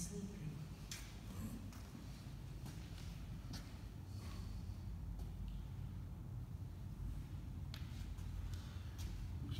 sleeping. Looks